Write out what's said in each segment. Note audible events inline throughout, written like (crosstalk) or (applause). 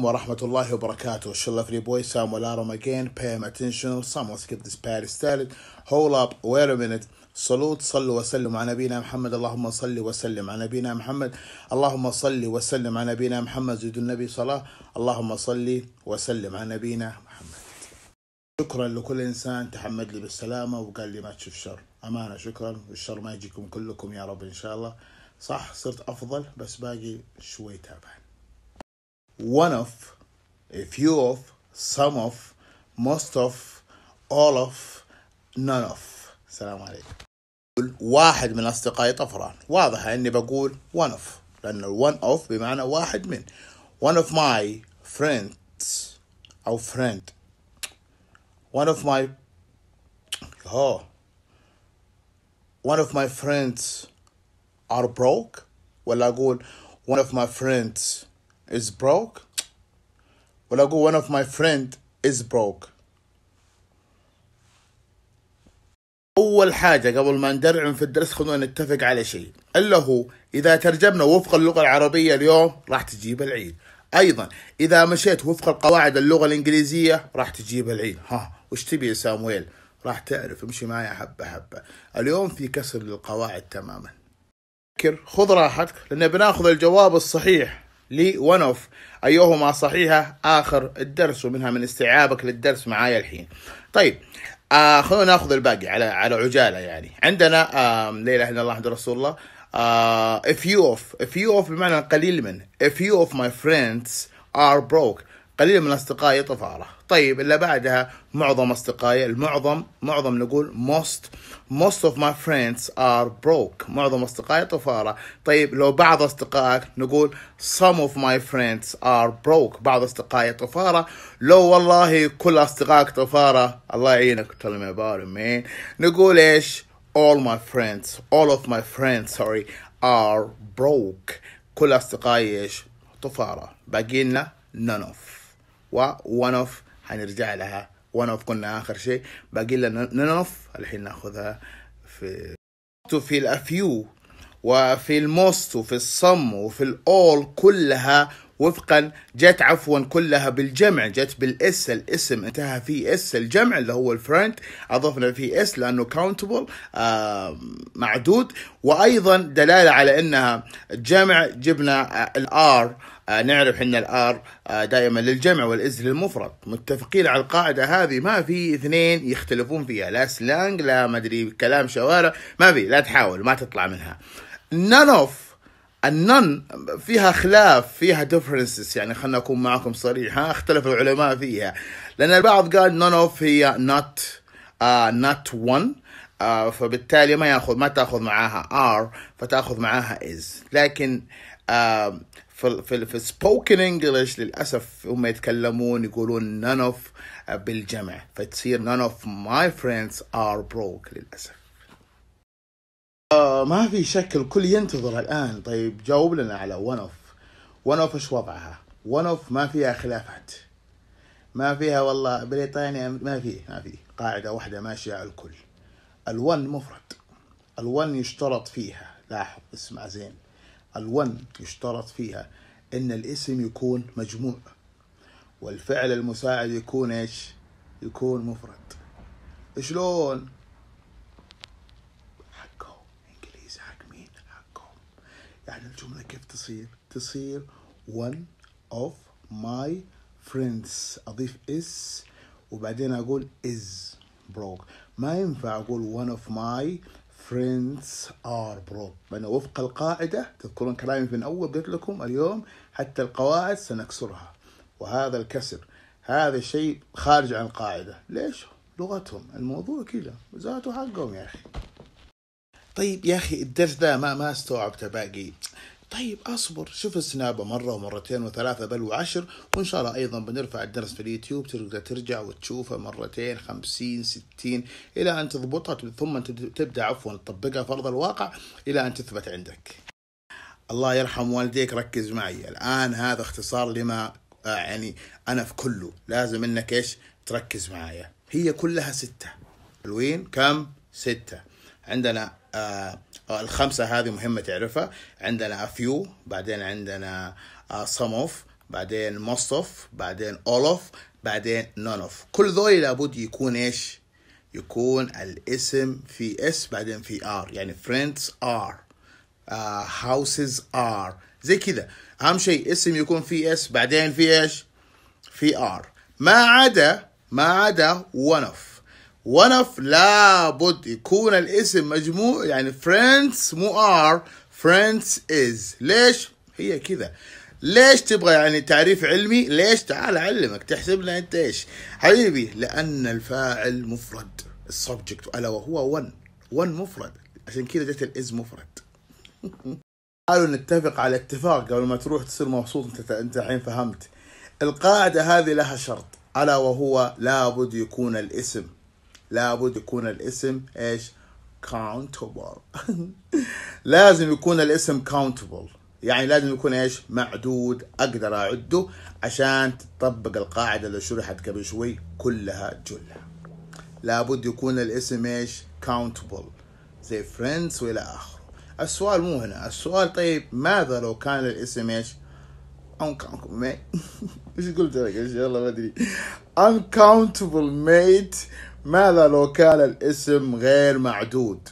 ورحمة الله وبركاته. Inshallah, free boy Samuel Aram again. Pay him attention. Someone get this party started. Hold up. Wait a minute. صلوت صلوا وسلموا على نبينا محمد اللهم صل وسلم على نبينا محمد اللهم صل وسلم على نبينا محمد زيد النبي صلاة اللهم صل وسلم على نبينا محمد شكرا لكل انسان تحمد لي بالسلامة وقال لي ما تشوف شر امانة شكرا والشر ما يجيكم كلكم يا رب ان شاء الله صح صرت افضل بس باقي شوي تعبان one of a few of some of most of all of none of السلام عليكم واحد من أصدقائي طفران واضح أني بقول one of لأن one of بمعنى واحد من one of my friends أو friend one of my oh one of my friends are broke ولا أقول one of my friends is broke. ولا أقول one of my friend is broke. أول حاجة قبل ما ندرعم في الدرس خلونا نتفق على شيء. إلا هو إذا ترجمنا وفق اللغة العربية اليوم راح تجيب العيد. أيضا إذا مشيت وفق القواعد اللغة الإنجليزية راح تجيب العيد. ها وش تبي يا سامويل؟ راح تعرف امشي معي حبة حبة. اليوم في كسر للقواعد تماما. خذ راحتك لأن بناخذ الجواب الصحيح. لي ون اوف أيهما صحيحه آخر الدرس ومنها من استيعابك للدرس معايا الحين. طيب آه خلونا ناخذ الباقي على على عجالة يعني. عندنا آه لا إله إلا الله محمد رسول الله. آه a few of a few of بمعنى قليل من. A few of my friends are broke. قليل من اصدقائي طفاله طيب اللي بعدها معظم أصدقائي المعظم معظم نقول most most of my friends are broke. معظم أصدقائي طفاله طيب لو بعض أصدقائك نقول some of my friends are broke. بعض أصدقائي طفاله لو والله كل أصدقائك طفاله الله يعينك tell me about نقول إيش؟ all my friends all of my friends sorry are broke. كل أصدقائي إيش؟ طفارى باقي لنا none of. و one of حنرجع لها. one of قلنا آخر شيء. باقي لنا none of الحين ناخذها في في الافيو وفي الموست وفي الصم وفي الأول كلها وفقا. جت عفوا كلها بالجمع. جت بال s. الاسم انتهى فيه s. الجمع اللي هو ال friend أضفنا فيه s لأنه countable آه معدود. وأيضا دلالة على إنها جمع. جبنا ال are نعرف إن ال are آه دائما للجمع وال is للمفرد متفقين على القاعدة هذه ما في اثنين يختلفون فيها. لا slang لا ما أدري كلام شوارع ما في لا تحاول ما تطلع منها. None of ال none فيها خلاف فيها differences. يعني خلنا أكون معكم صريح ها اختلف العلماء فيها. لأن البعض قال none of هي not one uh, فبالتالي ما يأخذ ما تأخذ معاها are فتأخذ معاها is. لكن uh, في في في spoken English للأسف هم يتكلمون يقولون none of بالجمع. فتصير none of my friends are broke للأسف. آه ما في شك الكل ينتظر الآن. طيب جاوب لنا على ون اوف one of إيش وضعها؟ one of ما فيها خلافات. ما فيها والله بريطانيا ما في ما في. قاعدة واحدة ماشية على الكل. ال one مفرد ال one يشترط فيها. لاحظ اسمع زين. الون يشترط فيها إن الاسم يكون مجموع والفعل المساعد يكون إيش؟ يكون مفرد. شلون؟ يعني الجملة كيف تصير؟ تصير one of my friends. أضيف is وبعدين أقول is broke. ما ينفع أقول one of my friends are broke أنا وفق القاعدة تذكرون كلامي من أول قلت لكم اليوم حتى القواعد سنكسرها. وهذا الكسر. هذا شيء خارج عن القاعدة. ليش؟ لغتهم. الموضوع كذا. ذاته حقهم يا أخي. طيب يا أخي الدرس ده ما ما استوعبته باقي. طيب أصبر. شوف السنابه مرة ومرتين وثلاثة بل وعشر وإن شاء الله أيضا بنرفع الدرس في اليوتيوب تقدر ترجع وتشوفه مرتين خمسين ستين إلى أن تضبطها ثم تبدأ عفوا تطبقها في ارض الواقع إلى أن تثبت عندك. الله يرحم والديك ركز معي. الآن هذا اختصار لما يعني أنا في كله. لازم إنك إيش؟ تركز معايا. هي كلها ستة. الوين كم؟ ستة. عندنا آه الخمسة هذه مهمة تعرفها. عندنا few بعدين عندنا uh, some of بعدين of بعدين of بعدين none of. كل ذول لابد يكون إيش؟ يكون الاسم في اس بعدين في ار يعني are uh, houses are. زي كذا. أهم شيء اسم يكون في اس بعدين في إيش؟ في are ما عدا ما عدا one of. Of لابد يكون الاسم مجموع يعني friends مو are friends is. ليش؟ هي كذا. ليش تبغى يعني تعريف علمي؟ ليش؟ تعال أعلمك. تحسب لنا أنت إيش. حبيبي لأن الفاعل مفرد. ال subject ألا وهو one. one مفرد. عشان كذا جت ال is مفرد. (laughs) تعالوا نتفق على اتفاق قبل ما تروح تصير مبسوط. انت انت الحين فهمت. القاعدة هذه لها شرط. ألا وهو لابد يكون الاسم. لابد يكون الاسم إيش؟ countable. (laughs) لازم يكون الاسم countable. يعني لازم يكون إيش؟ معدود. أقدر أعده عشان تطبق القاعدة اللي شرحت قبل شوي كلها جله لابد يكون الاسم إيش؟ countable. زي friends وإلى آخره. السؤال مو هنا. السؤال طيب ماذا لو كان الاسم إيش؟ uncountable. mate (laughs) إيش قلت لك؟ إيش؟ والله ما أدري. uncountable mate ماذا لو كان الاسم غير معدود؟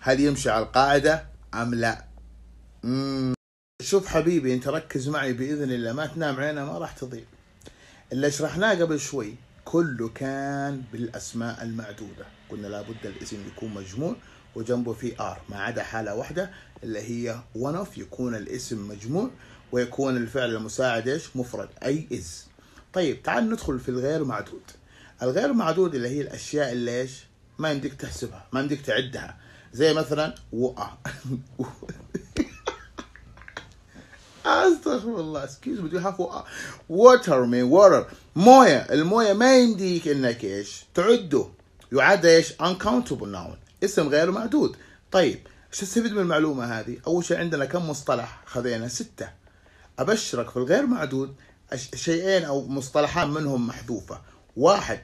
هل يمشي على القاعدة أم لا؟ مم. شوف حبيبي أنت ركز معي بإذن الله ما تنام عينه ما راح تضيع. اللي شرحناه قبل شوي كله كان بالأسماء المعدودة. قلنا لابد الاسم يكون مجموع وجنبه في آر ما عدا حالة واحدة اللي هي one of يكون الاسم مجموع ويكون الفعل المساعد إيش؟ مفرد أي is طيب تعال ندخل في الغير معدود. الغير معدود اللي هي الأشياء اللي إيش؟ ما يمديك تحسبها ما يمديك تعدها. زي مثلا وقع. (laughs) أستغفر الله. excuse me have water من water موية. الموية ما يمديك إنك إيش؟ تعده. يعد إيش؟ uncountable noun. اسم غير معدود. طيب إيش تستفيد من المعلومة هذه؟ أول شيء عندنا كم مصطلح خذينا؟ ستة. أبشرك في الغير معدود شيئين أو مصطلحان منهم محذوفة. واحد.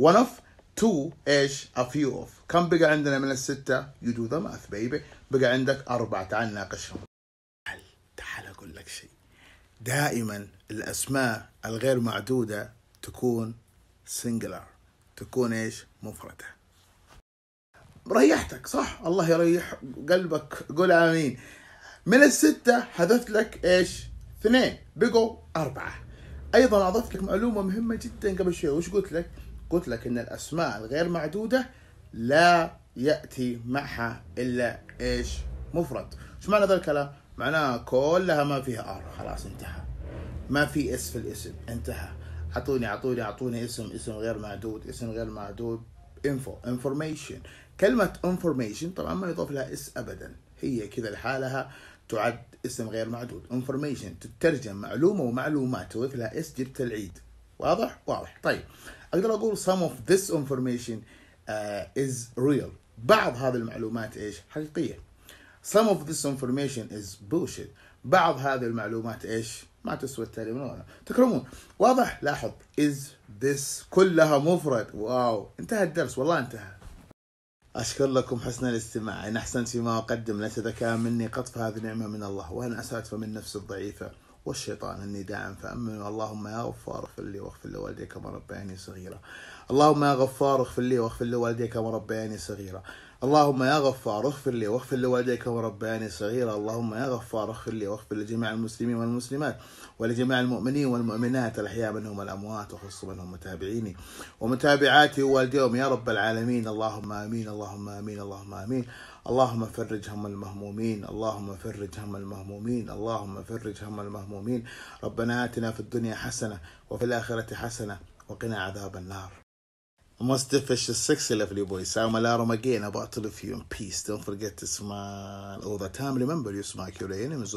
one of two إيش؟ few of. كم بقى عندنا من الستة؟ you do the math baby. بقى عندك أربعة. تعال ناقشهم تعال تعال أقول لك شيء. دائما الأسماء الغير معدودة تكون singular. تكون إيش؟ مفردة. ريحتك صح؟ الله يريح قلبك. قول آمين. من الستة حذفت لك إيش؟ اثنين. بقوا أربعة. أيضا اضفت لك معلومة مهمة جدا قبل شوي وش قلت لك؟ قلت لك إن الأسماء الغير معدودة لا يأتي معها إلا إيش؟ مفرد. إيش معنى ذا الكلام؟ معناها كلها ما فيها ار خلاص انتهى. ما في s في الاسم انتهى. أعطوني أعطوني أعطوني اسم اسم غير معدود اسم غير معدود info information كلمة information طبعا ما يضاف لها s ابدا هي كذا لحالها تعد اسم غير معدود. Information تترجم معلومة ومعلومات تضيف لها s جبت العيد واضح؟ واضح. طيب أقدر أقول some of this information uh, is real. بعض هذه المعلومات إيش؟ حقيقية. Some of this information is bullshit. بعض هذه المعلومات إيش؟ ما تسوى التالي تكرمون. واضح؟ لاحظ. Is this كلها مفرد؟ واو. انتهى الدرس. والله انتهى. أشكر لكم حسن الاستماع. إن أحسنت فيما أقدم ليس ذكاء مني قط فهذه نعمة من الله وإن أسأت فمن نفسي الضعيفة والشيطان أني داعم فأمن اللهم يا غفار اغفر لي واغفر لوالدي كما ربياني صغيرا. اللهم يا غفار اغفر لي واغفر لوالدي كما ربياني صغيرا. اللهم يا غفار اغفر لي واغفر لوالديك وربياني صغيرا. اللهم يا غفار اغفر لي واغفر لجميع المسلمين والمسلمات ولجميع المؤمنين والمؤمنات. الأحياء منهم والأموات وخص منهم متابعيني ومتابعاتي ووالديهم يا رب العالمين. اللهم آمين اللهم آمين اللهم آمين. اللهم فرج هم المهمومين اللهم فرج هم المهمومين اللهم فرج هم المهمومين. ربنا آتنا في الدنيا حسنة وفي الآخرة حسنة وقنا عذاب النار. Must fish is sexy lovely boys. I'm alarm again about to live you in peace. Don't forget to smile all the time. Remember, you smile your enemies.